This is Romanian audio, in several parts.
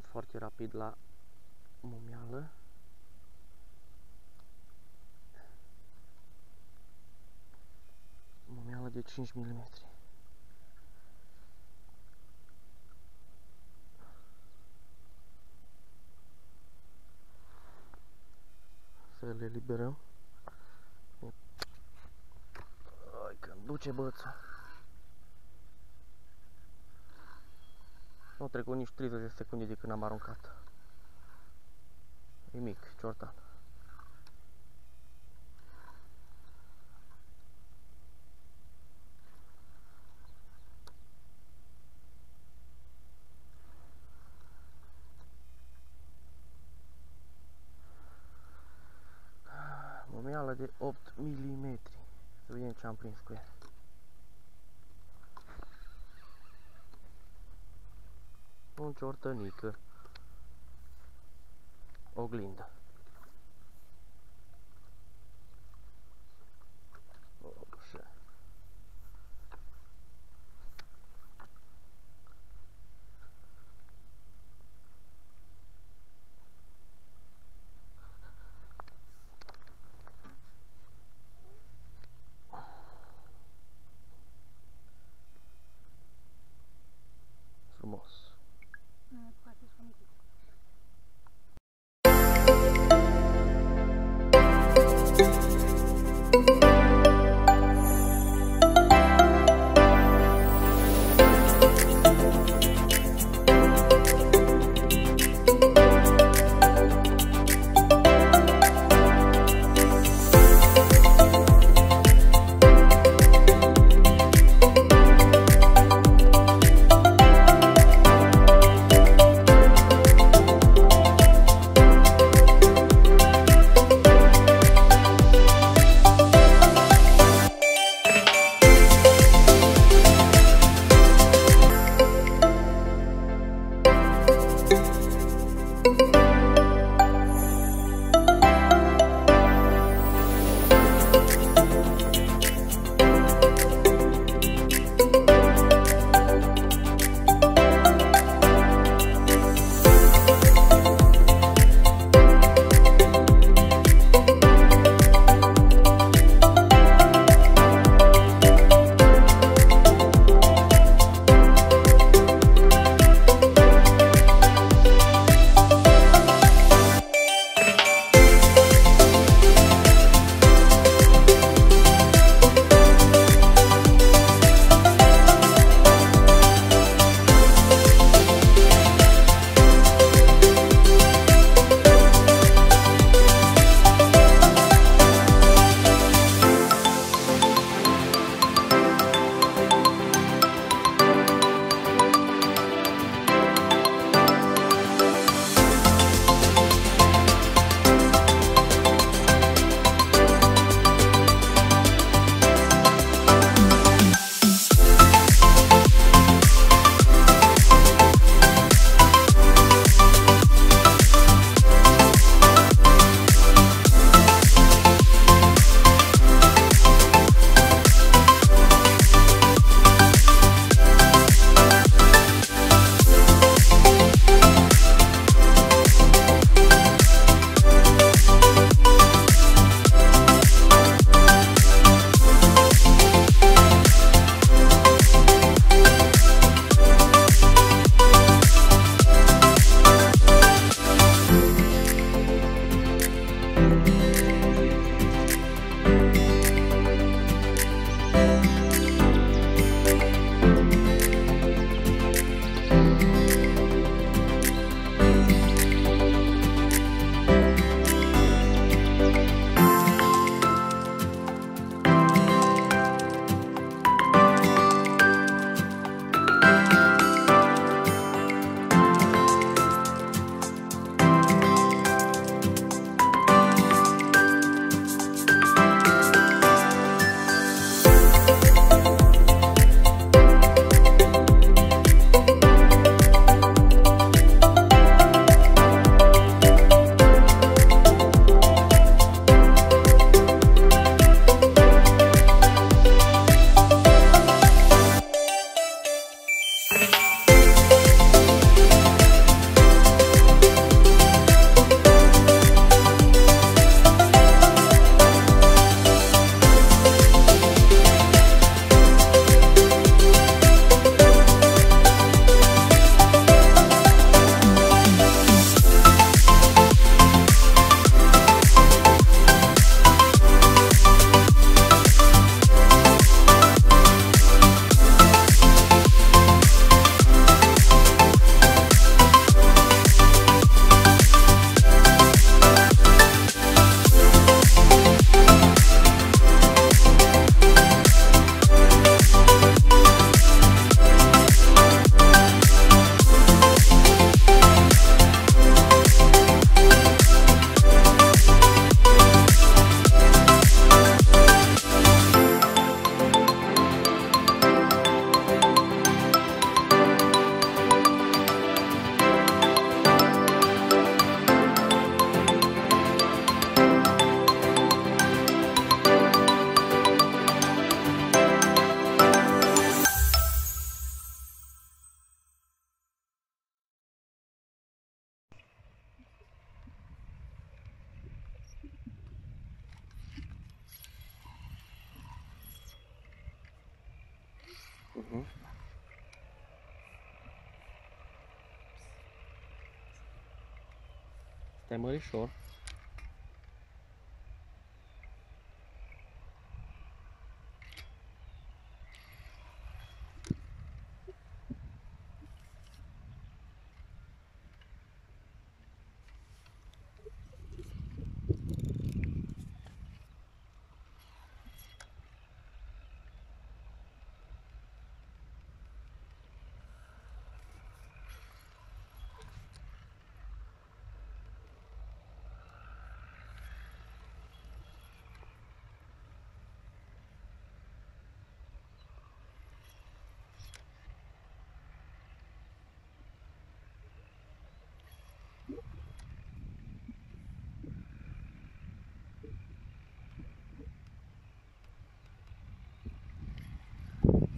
Răspund foarte rapid la momeală. Momeală de 5 mm. Să le eliberăm. Ai, când duce bățul. Nu au trecut nici 30 de secunde de când am aruncat. E mic, ciortan. Momeală de 8 mm. Să vedem ce am prins cu ea. Un ciortănică. Oglindă. Mhm. Stai mărișor.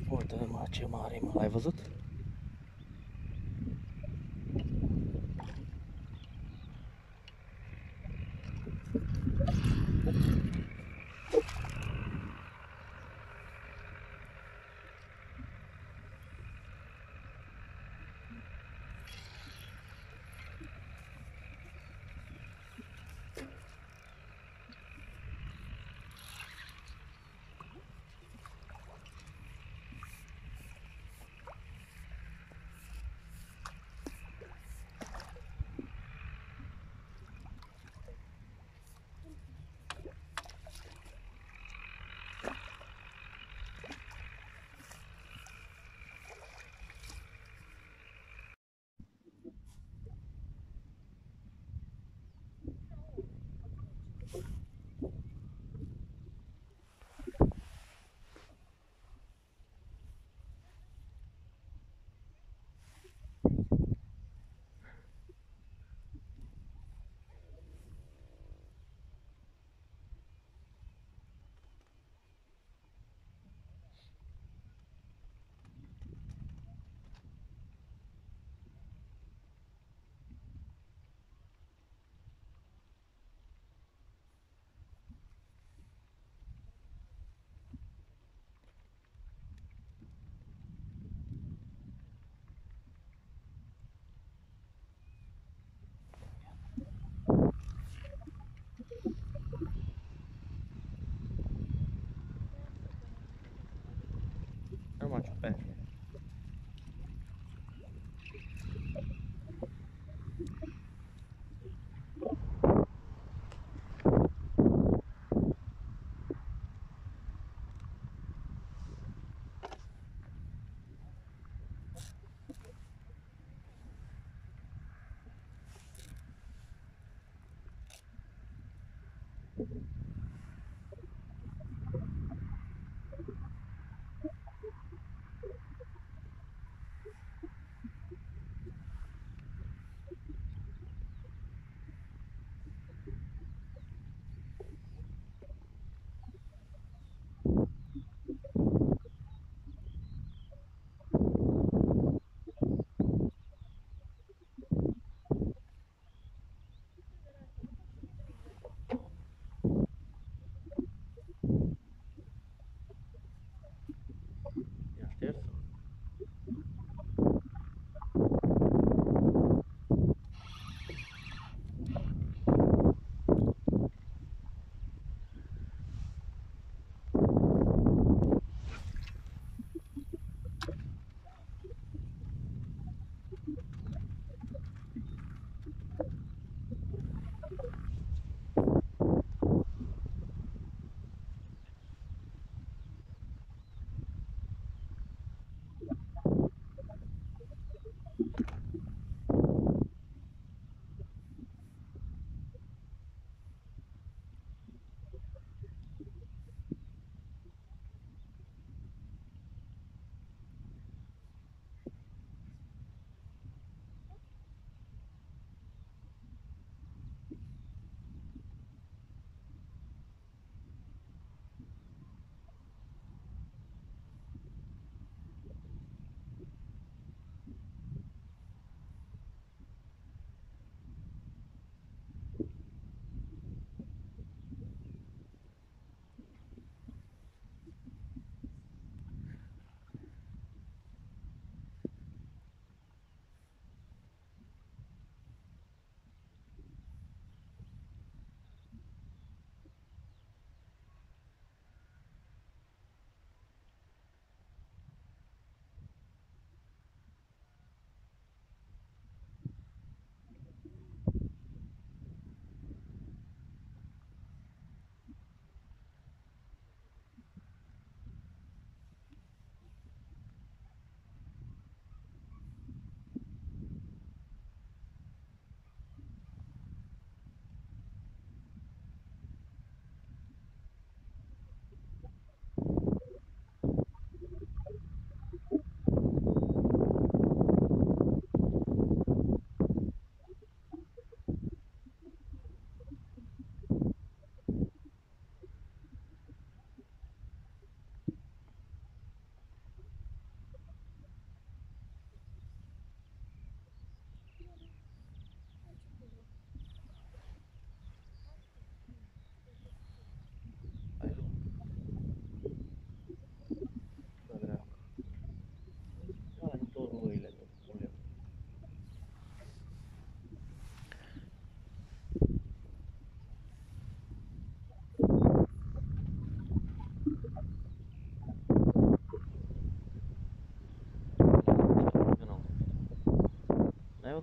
Uite mă ce mare mă, l-ai văzut?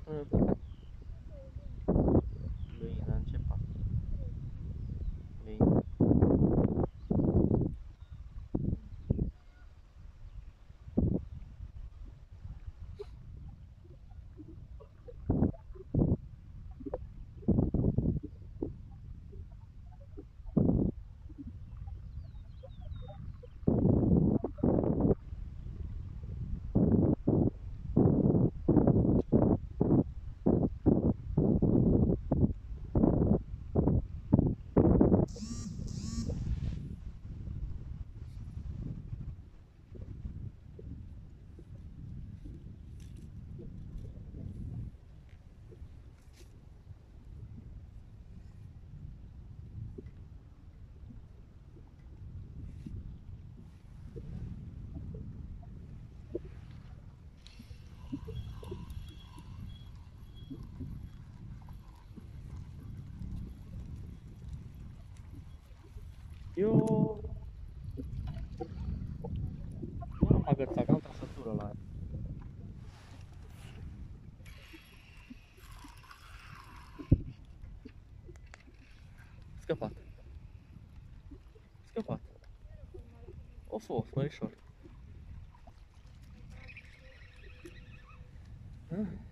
Mm-hmm. Eu nu am agățat, că am trăsătură la ea. Scăpat. Scăpat. O fost, mărișor. Ah.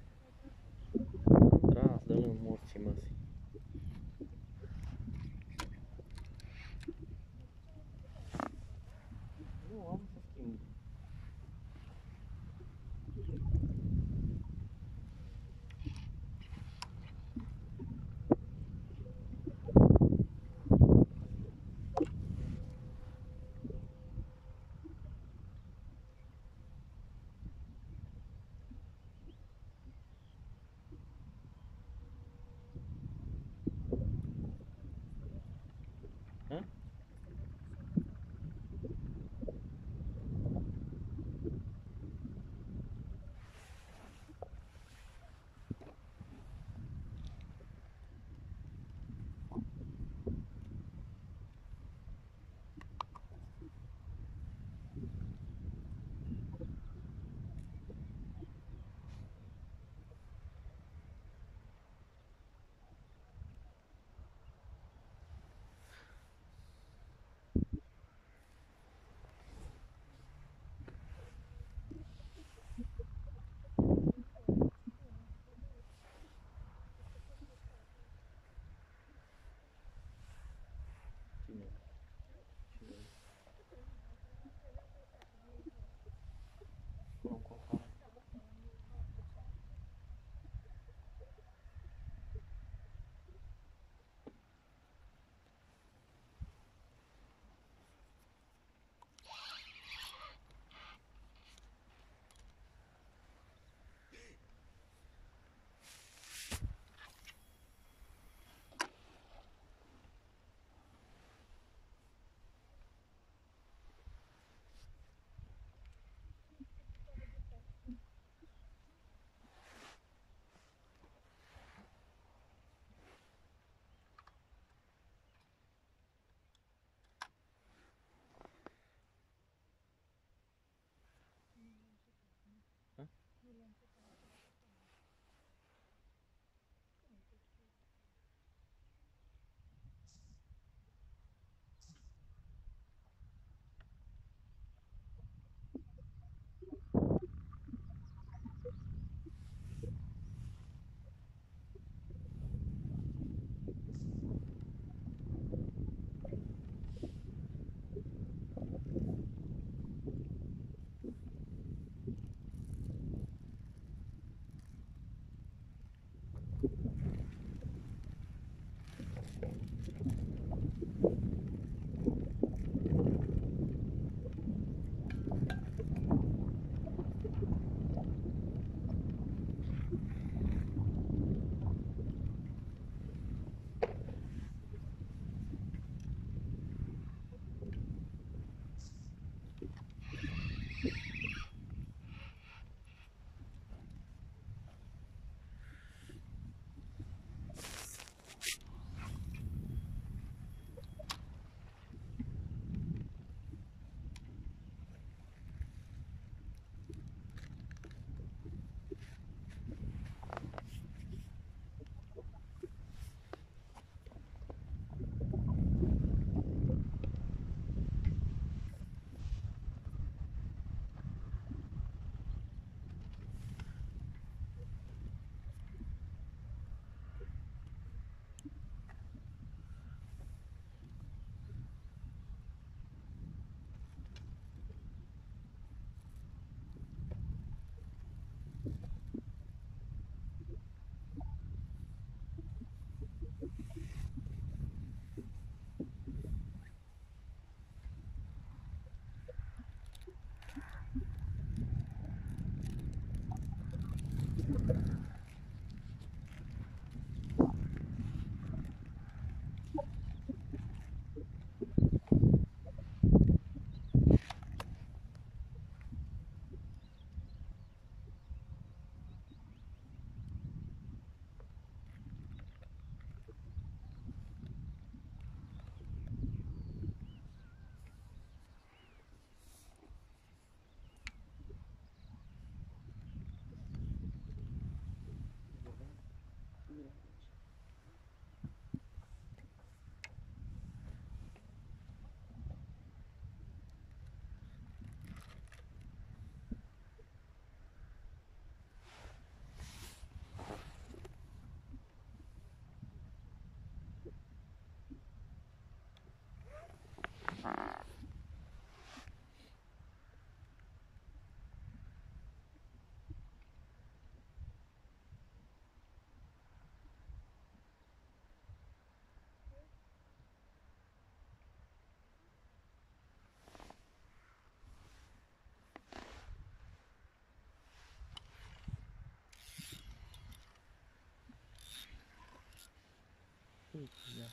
feito já.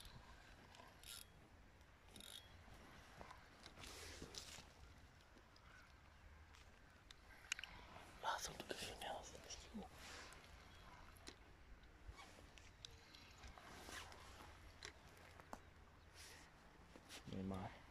Ah, são todas janelas da esquina. Neymar.